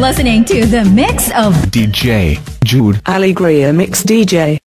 listening to the mix of DJ Jude Alegria Mix DJ.